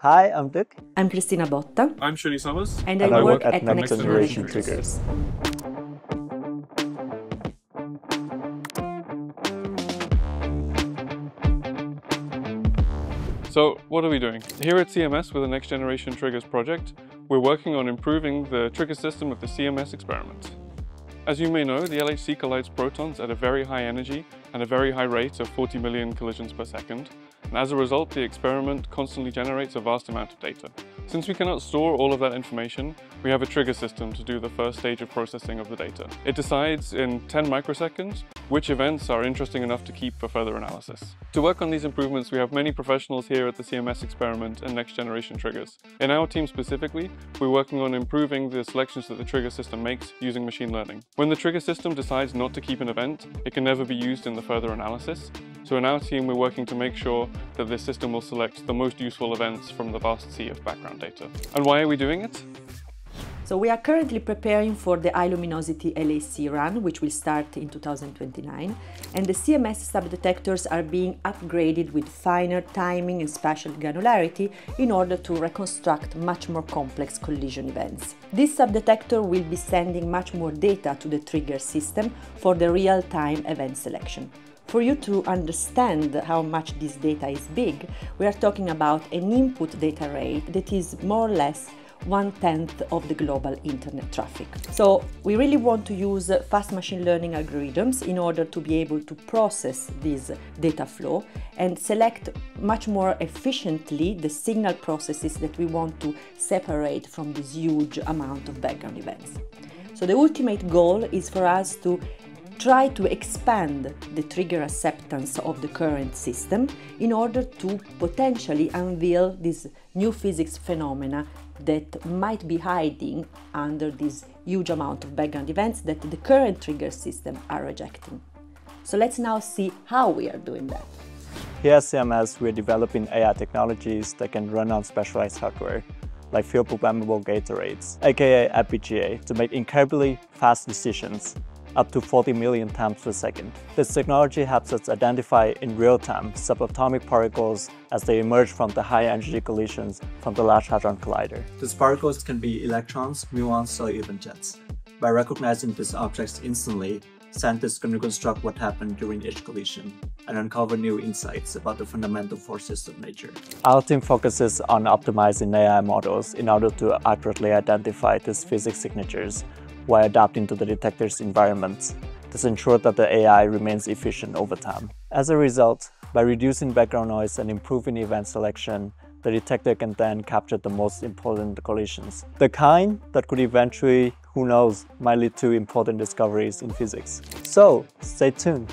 Hi, I'm Duc. I'm Cristina Botta. I'm Sioni Summers. And, and I, I, work, work at, at, Next, Generation, Generation Triggers. So, what are we doing? Here at CMS with the Next Generation Triggers project, we're working on improving the trigger system of the CMS experiment. As you may know, the LHC collides protons at a very high energy and a very high rate of 40 million collisions per second, and as a result the experiment constantly generates a vast amount of data. Since we cannot store all of that information, we have a trigger system to do the first stage of processing of the data. It decides in 10 microseconds which events are interesting enough to keep for further analysis. To work on these improvements, we have many professionals here at the CMS experiment and next generation triggers. In our team specifically, we're working on improving the selections that the trigger system makes using machine learning. When the trigger system decides not to keep an event, it can never be used in the further analysis. So in our team, we're working to make sure that this system will select the most useful events from the vast sea of background data. And why are we doing it? So we are currently preparing for the high luminosity LHC run, which will start in 2029, and the CMS subdetectors are being upgraded with finer timing and spatial granularity in order to reconstruct much more complex collision events. This subdetector will be sending much more data to the trigger system for the real-time event selection. For you to understand how much this data is big, we are talking about an input data rate that is more or less one-tenth of the global internet traffic. So we really want to use fast machine learning algorithms in order to be able to process this data flow and select much more efficiently the signal processes that we want to separate from this huge amount of background events. So the ultimate goal is for us to try to expand the trigger acceptance of the current system in order to potentially unveil this new physics phenomena that might be hiding under this huge amount of background events that the current trigger system are rejecting. So let's now see how we are doing that. Here at CMS, we're developing AI technologies that can run on specialized hardware, like field programmable gate arrays, aka FPGA, to make incredibly fast decisions up to 40 million times per second. This technology helps us identify in real time subatomic particles as they emerge from the high energy collisions from the Large Hadron Collider. These particles can be electrons, muons, or even jets. By recognizing these objects instantly, scientists can reconstruct what happened during each collision and uncover new insights about the fundamental forces of nature. Our team focuses on optimizing AI models in order to accurately identify these physics signatures while adapting to the detector's environment. This ensures that the AI remains efficient over time. As a result, by reducing background noise and improving event selection, the detector can then capture the most important collisions. The kind that could eventually, who knows, might lead to important discoveries in physics. So, stay tuned.